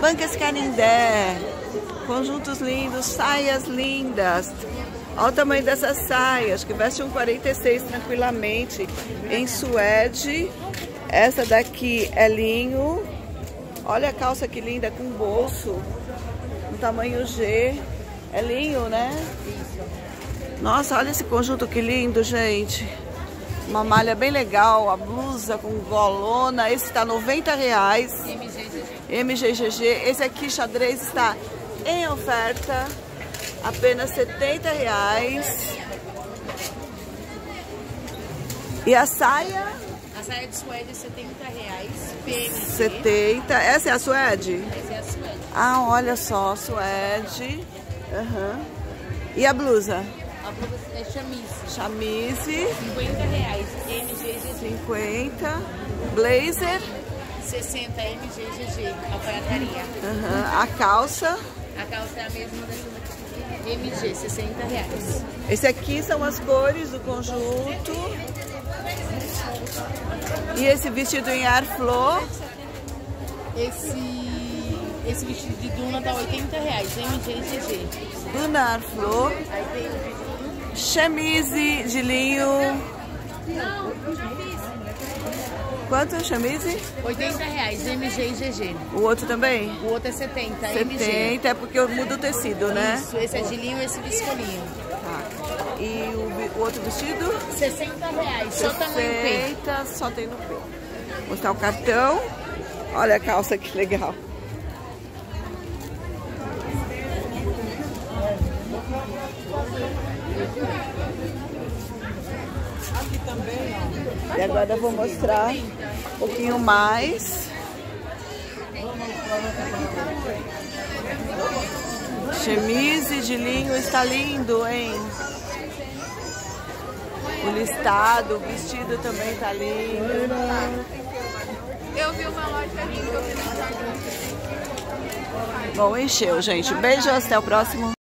Bancas Canindé. Conjuntos lindos, saias lindas. Olha o tamanho dessas saias, que veste um 46 tranquilamente. Em suede. Essa daqui é linho. Olha a calça que linda, com bolso. No tamanho G. É linho, né? Nossa, olha esse conjunto que lindo, gente. Uma malha bem legal, a blusa com golona. Esse está 90 reais. MGGG. Esse aqui, xadrez, está em oferta. Apenas 70 reais. E a saia? A saia de suede é 70 reais. PMG. 70. Essa é a suede? Essa é a suede. Ah, olha só, suede. Uhum. E a blusa? A blusa é chamise. Chamise. 50 reais. MGGG. 50. Blazer. 60 MGGG. Alfaiataria. Uhum. A calça. A calça é a mesma daqui. MG, 60 reais. Esse aqui são as cores do conjunto. E esse vestido em ar flor. Esse, esse vestido de duna tá 80 reais. MGGG. Duna ar flor. Aí tem o vestido. Chemise de linho. Não, já fiz. Quanto chamise? 80 reais. MG e GG. O outro também? O outro é 70. MG. 70, é porque eu mudo o tecido, né? Isso, esse é de linho e esse viscolinho. Tá. E o, o outro vestido? 60 reais. Só tamanho P. 60, só tem no P. Vou mostrar o cartão. Olha a calça que legal. E agora eu vou mostrar um pouquinho mais. Chemise de linho está lindo, hein? O listado, o vestido também está lindo. Eu vi uma loja linda. Bom, encheu, gente. Beijo, até o próximo.